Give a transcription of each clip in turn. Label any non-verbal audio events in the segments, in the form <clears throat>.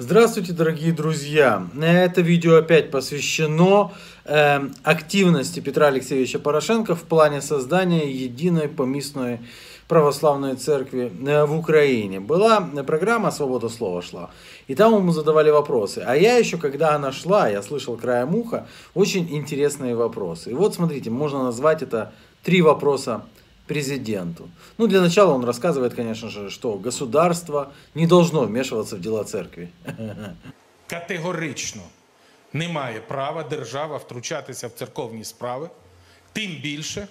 Здравствуйте, дорогие друзья! Это видео опять посвящено э, активности Петра Алексеевича Порошенко в плане создания единой поместной православной церкви э, в Украине. Была программа «Свобода слова» шла, и там ему задавали вопросы. А я еще, когда она шла, я слышал краем уха, очень интересные вопросы. И вот смотрите, можно назвать это три вопроса президенту. Ну, для начала он рассказывает, конечно же, что государство не должно вмешиваться в дела церкви. <laughs> Категорично не має права держава втручатися в церковні справи, тим більше,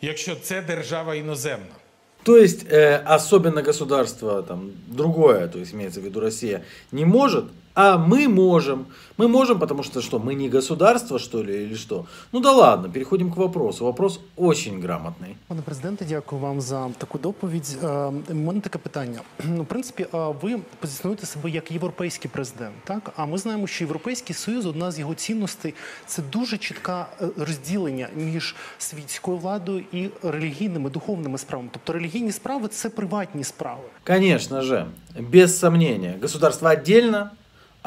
якщо це держава іноземна. То есть, э, особенно государство там, другое, то есть имеется в виду Россия, не может, а мы можем. Мы можем, потому что что, мы не государство, что ли, или что? Ну да ладно, переходим к вопросу. Вопрос очень грамотный. Пане президенте, дякую вам за таку доповідь. Е, У мене таке питання. <clears throat> Ну, в принципі, е, ви позиціонуєте себе як європейський президент, так? А ми знаємо, що Європейський Союз, одна з його цінностей, це дуже чітке розділення між світською владою і релігійними духовними справами. Тобто релігійні справи це приватні справи. Конечно же, без сомнения, государство отдельно,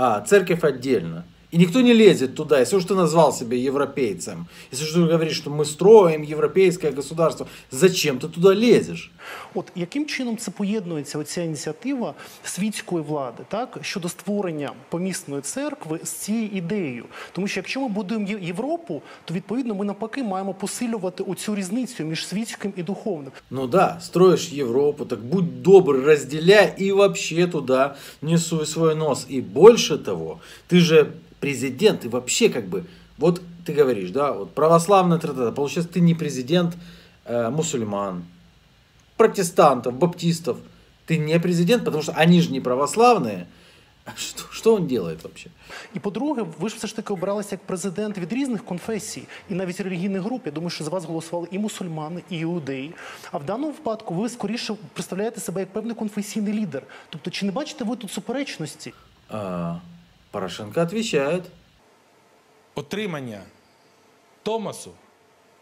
а церковь отдельно. И никто не лезет туда. Если уж ты назвал себя европейцем, если уж ты говоришь, что мы строим европейское государство, зачем ты туда лезешь? От яким чином це поєднується оця ініціатива світської влади, так щодо створення помісної церкви з цією ідеєю? Тому що якщо ми будуємо Є- Європу, то відповідно ми навпаки маємо посилювати оцю різницю між світським і духовним. Ну да, строишь Европу, так будь добр, разделяй и вообще туда не суй свой нос. И больше того, ты же президент, и вообще как бы, вот ты говоришь, да, вот православная традиция, получается, ты не президент э, мусульман, протестантов, баптистов, ты не президент, потому что они же не православные. <laughs> А Что, что он делает вообще? І по-друге, ви ж все ж таки обиралися як президент від різних конфесій і навіть релігійних груп. Я думаю, що за вас голосували і мусульмани, і іудеї. А в даному випадку ви скоріше представляєте себе як певний конфесійний лідер. Тобто, чи не бачите ви тут суперечності? А, Порошенко отвечает. Отримання Томасу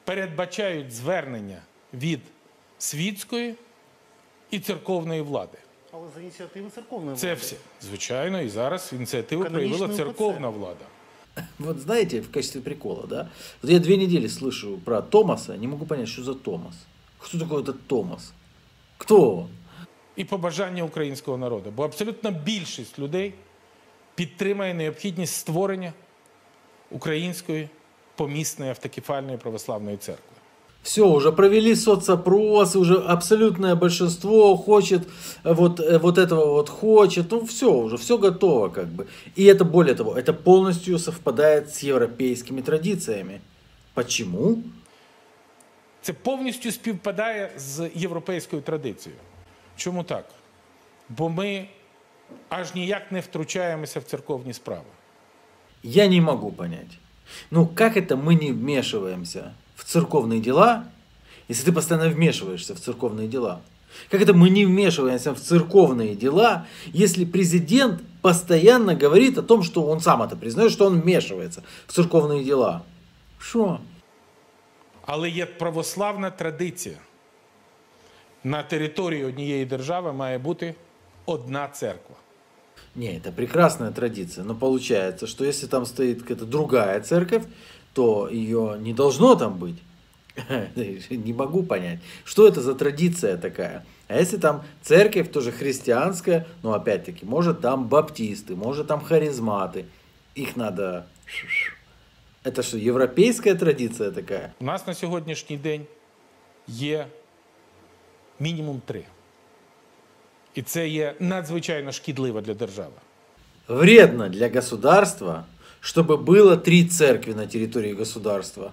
передбачають звернення від світської і церковної влади. Але за ініціативи церковної влади. Це все. Звичайно, і зараз ініціативу проявила церковна влада. Вот знаете, в качестве прикола, да? Вот я две недели слышу про Томаса, не могу понять, что за Томас. Кто такой этот Томас? Кто он? і побажання українського народу. Бо абсолютна більшість людей підтримує необхідність створення української помісної автокефальної православної церкви. Все, уже провели соцопрос, уже абсолютное большинство хочет э, вот, э, вот этого вот хочет. Ну все, уже все готово как бы. И это более того, это полностью совпадает с европейскими традициями. Почему? Це повністю співпадає з європейською традицією. Чому так? Бо ми аж ніяк не втручаємося в церковні справи. Я не могу понять. Ну, как это мы не вмешиваемся в церковные дела, если ты постоянно вмешиваешься в церковные дела? Как это мы не вмешиваемся в церковные дела, если президент постоянно говорит о том, что он сам это признает, что он вмешивается в церковные дела? Что? Але є православна традиція. На території однієї держави має бути одна церква. Не, это прекрасная традиция, но получается, что если там стоит какая-то другая церковь, то ее не должно там быть. <laughs> Не могу понять, что это за традиция такая. А если там церковь тоже христианская, ну опять-таки, может там баптисты, может там харизматы, их надо... <laughs> Это что, европейская традиция такая? У нас на сьогоднішній день є мінімум три. І це є надзвичайно шкідливо для держави. Вредно для государства, щоб було три церкви на території государства.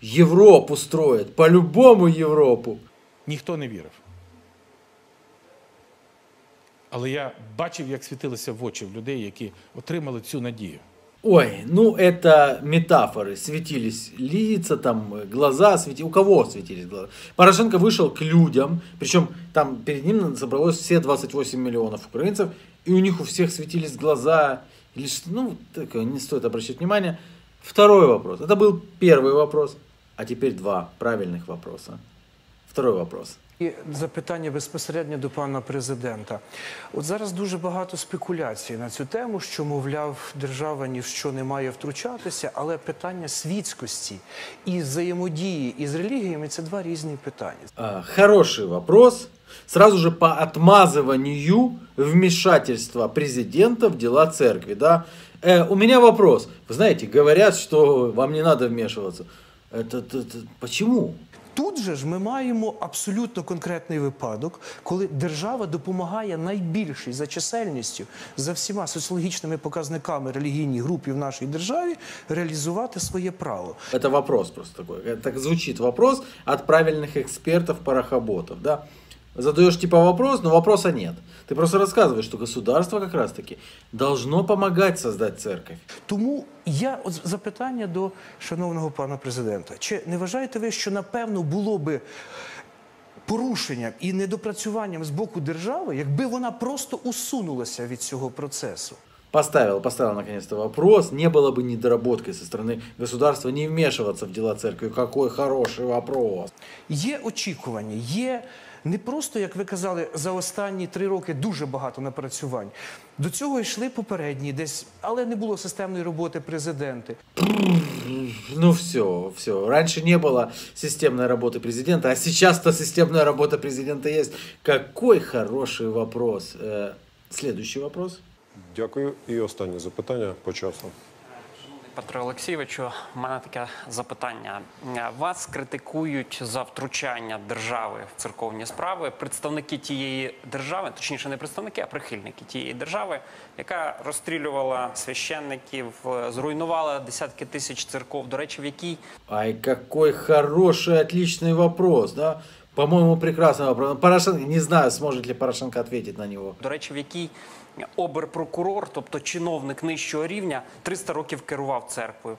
Європу строїть, по-любому Європу. Ніхто не вірив. Але я бачив, як світилися в очі в людей, які отримали цю надію. Ой, ну это метафоры. Светились лица, там глаза светились. У кого светились глаза? Порошенко вышел к людям, причем там перед ним собралось все 28 миллионов украинцев, и у них у всех светились глаза. Или что, ну, такое, не стоит обращать внимание. Второй вопрос. Это был первый вопрос, а теперь два правильных вопроса. Второй вопрос. І запитання безпосередньо до пана президента. От зараз дуже багато спекуляцій на цю тему, що, мовляв, держава ні в що не має втручатися, але питання світськості і взаємодії із релігіями це два різні питання. А, Хороший вопрос. Сразу же по отмазыванию вмешательства президента в дела церкви. Да? Э, у меня вопрос. Вы знаете, говорят, что вам не надо вмешиваться. Это, это- это почему? Тут же ж ми маємо абсолютно конкретний випадок, коли держава допомагає найбільшій за чисельністю, за всіма соціологічними показниками релігійній групі в нашій державі реалізувати своє право. Это вопрос просто такой. Это Так звучит вопрос от правильных экспертов, парохоботов. Да? Задаешь типа вопрос, но вопроса нет. Ты просто рассказываешь, что государство как раз таки должно помогать создать церковь. Тому я от запитання до шановного пана президента: чи не вважаєте ви, що напевно було би порушенням і недопрацюванням з боку держави, якби вона просто усунулася від цього процесу? Поставил, поставил наконец-то вопрос. Не было бы недоработкой со стороны государства не вмешиваться в дела церкви. Какой хороший вопрос. Є очікування, є не просто, як ви казали, за останні три роки дуже багато напрацювань. До цього йшли попередні десь, але не було системної роботи президенти. Ну все, все. Раньше не было системной работы президента, а сейчас-то системная работа президента есть. Какой хороший вопрос. Э, Следующий вопрос. Дякую. І останнє запитання по часу. Петро Олексійовичу, у мене таке запитання. Вас критикують за втручання держави в церковні справи представники тієї держави, точніше, не представники, а прихильники тієї держави, яка розстрілювала священників, е, зруйнувала десятки тисяч церков. До речі, в якій Ай, какой хороший, отличный вопрос, да? По-моему, прекрасный вопрос. Порошенко, не знаю, сможет ли Порошенко ответить на него. до речі, в якій оберпрокурор, тобто чиновник нижчого рівня, 300 років керував церквою.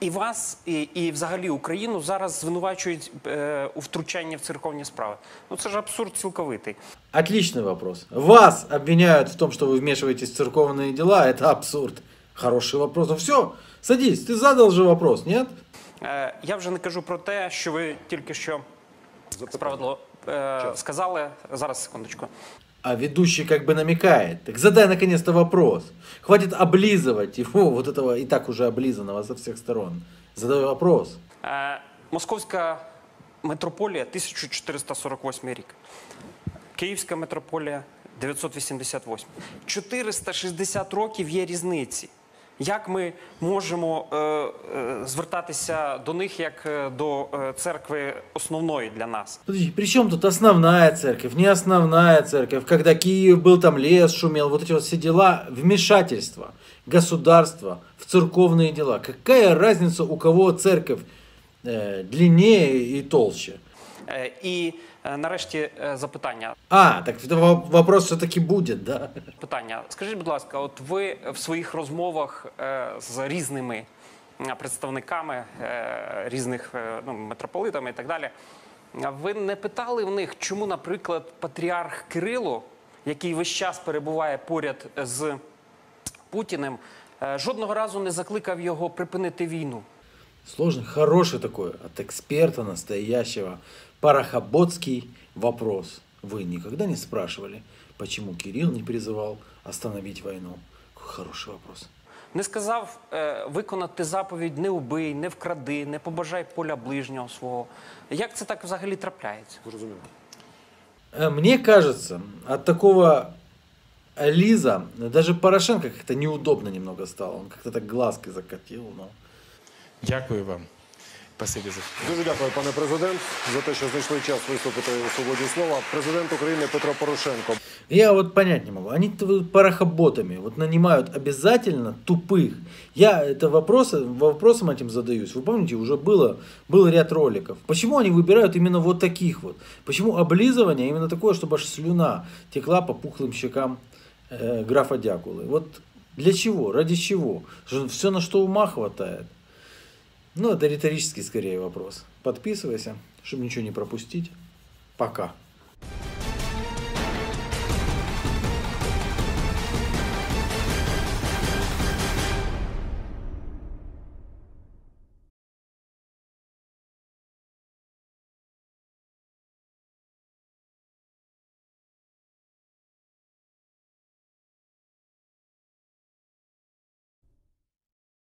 І вас, і, і взагалі Україну зараз звинувачують е, у втручанні в церковні справи. Ну це ж абсурд цілковитий. Отличный вопрос. Вас обвиняют в том, что вы вмешиваетесь в церковные дела. Это абсурд. Хороший вопрос. Ну все, садись. Ты задал же вопрос, нет? Е, я вже не кажу про те, що ви тільки що справедливо е, сказали. Зараз секундочку. А ведущий как бы намекает. Так задай наконец-то вопрос. Хватит облизывать его, <laughs> вот этого и так уже облизанного со всех сторон. Задай вопрос. Е, Московська митрополія 1448 рік. Київська митрополія 988. 460 років є різниці. Як ми можемо звертатися до них як до церкви основної для нас? При чем тут основная церковь, не основная церковь? Когда Киев был, там лес шумел, вот эти вот все дела, вмешательство государства в церковные дела. Какая разница, у кого церковь э, длиннее и толще? Е, нарешті е, запитання. А, так вопрос все-таки будет, да? Питання. Скажіть, будь ласка, от ви в своїх розмовах е, з різними е, представниками е, різних е, ну, митрополитами і так далі, ви не питали в них, чому, наприклад, патріарх Кирило, який весь час перебуває поряд з Путіним, е, жодного разу не закликав його припинити війну? Сложный, хороший такой, от эксперта настоящего. Парохоботский вопрос. Вы никогда не спрашивали, почему Кирилл не призывал остановить войну? Какой хороший вопрос. Не сказав е, виконати заповідь не убий, не вкради, не побажай поля ближнього свого. Як це так взагалі трапляється? Зрозуміло. Э, Мне кажется, от такого Лиза, даже Порошенко как-то неудобно немного стало. Он как-то так глазки закатил. Но... Дякую вам. Спасибі за Дуже дякую, пане президент, за те, що знайшли час виступити у свободі слова. Президент України Петро Порошенко. Я вот понять не могу. Они т- парохоботами вот нанимают обязательно тупых. Я это вопросы, вопросом этим задаюсь. Вы помните, уже было, был ряд роликов. Почему они выбирают именно вот таких вот? Почему облизывание именно такое, чтобы аж слюна текла по пухлым щекам э, графа Дякулы? Вот для чего? Ради чего? Все на что ума хватает. Ну, это риторический скорее вопрос. Подписывайся, чтобы ничего не пропустить. Пока.